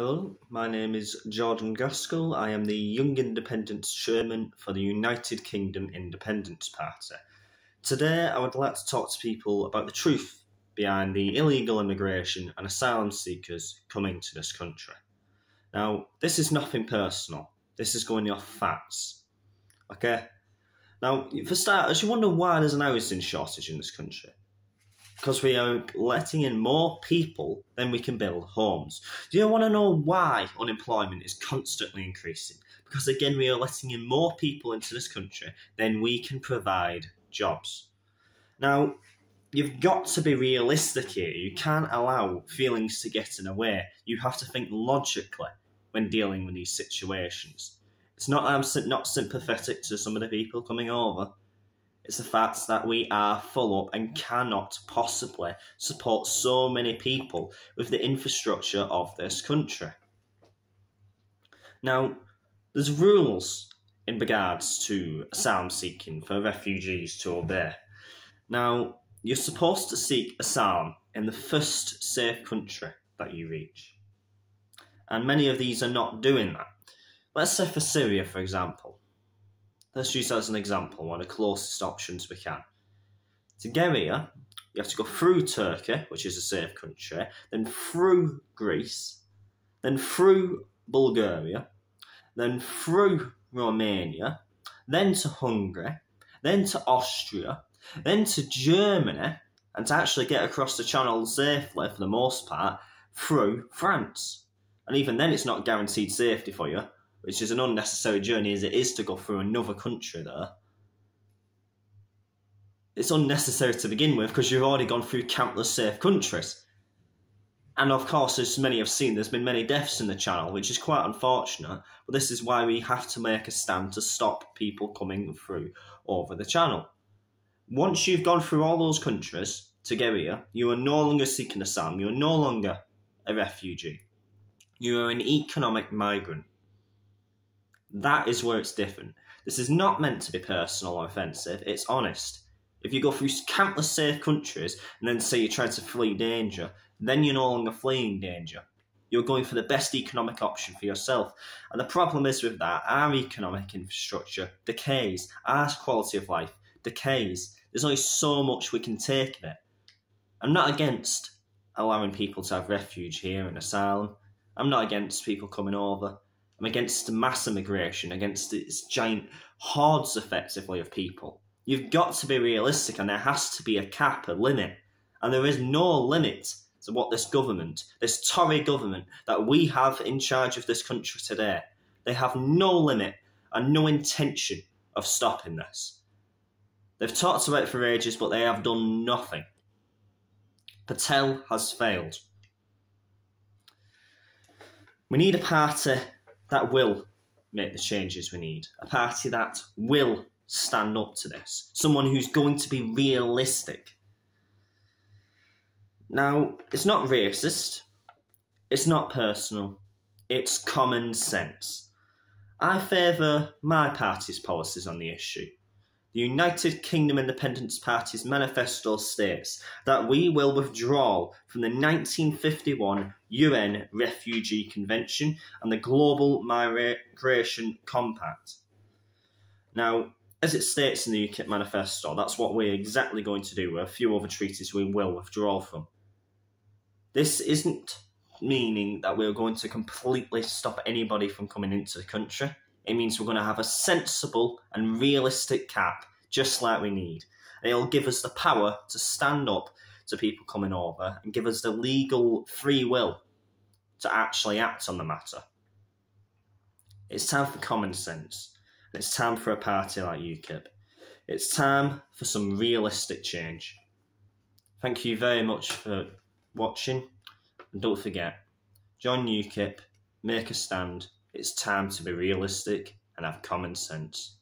Hello, my name is Jordan Gaskell. I am the Young Independence Chairman for the United Kingdom Independence Party. Today, I would like to talk to people about the truth behind the illegal immigration and asylum seekers coming to this country. Now, this is nothing personal, this is going off facts. Okay? Now, for starters, you wonder why there's an housing shortage in this country because we are letting in more people than we can build homes. Do you want to know why unemployment is constantly increasing? Because again, we are letting in more people into this country than we can provide jobs. Now, you've got to be realistic here. You can't allow feelings to get in the way. You have to think logically when dealing with these situations. It's not I'm not sympathetic to some of the people coming over. It's the fact that we are full up and cannot possibly support so many people with the infrastructure of this country. Now, there's rules in regards to asylum seeking for refugees to obey. Now, you're supposed to seek asylum in the first safe country that you reach. And many of these are not doing that. Let's say for Syria, for example. Let's use that as an example, one of the closest options we can. To get here, you have to go through Turkey, which is a safe country, then through Greece, then through Bulgaria, then through Romania, then to Hungary, then to Austria, then to Germany, and to actually get across the channel safely, for the most part, through France. And even then, it's not guaranteed safety for you which is an unnecessary journey as it is to go through another country there. It's unnecessary to begin with because you've already gone through countless safe countries. And of course, as many have seen, there's been many deaths in the channel, which is quite unfortunate. But this is why we have to make a stand to stop people coming through over the channel. Once you've gone through all those countries to get here, you are no longer seeking asylum, you are no longer a refugee. You are an economic migrant. That is where it's different. This is not meant to be personal or offensive, it's honest. If you go through countless safe countries and then say you're trying to flee danger, then you're no longer fleeing danger. You're going for the best economic option for yourself. And the problem is with that, our economic infrastructure decays, our quality of life decays. There's only so much we can take of it. I'm not against allowing people to have refuge here and asylum. I'm not against people coming over. I'm against mass immigration, against this giant hordes, effectively, of people. You've got to be realistic, and there has to be a cap, a limit. And there is no limit to what this government, this Tory government that we have in charge of this country today, they have no limit and no intention of stopping this. They've talked about it for ages, but they have done nothing. Patel has failed. We need a party that will make the changes we need. A party that will stand up to this. Someone who's going to be realistic. Now, it's not racist, it's not personal, it's common sense. I favour my party's policies on the issue. The United Kingdom Independence Party's manifesto states that we will withdraw from the 1951 UN Refugee Convention and the Global Migration Compact. Now, as it states in the UKIP manifesto, that's what we're exactly going to do with a few other treaties we will withdraw from. This isn't meaning that we're going to completely stop anybody from coming into the country. It means we're going to have a sensible and realistic cap, just like we need. It'll give us the power to stand up to people coming over and give us the legal free will to actually act on the matter. It's time for common sense. It's time for a party like UKIP. It's time for some realistic change. Thank you very much for watching. And don't forget, join UKIP, make a stand, it's time to be realistic and have common sense.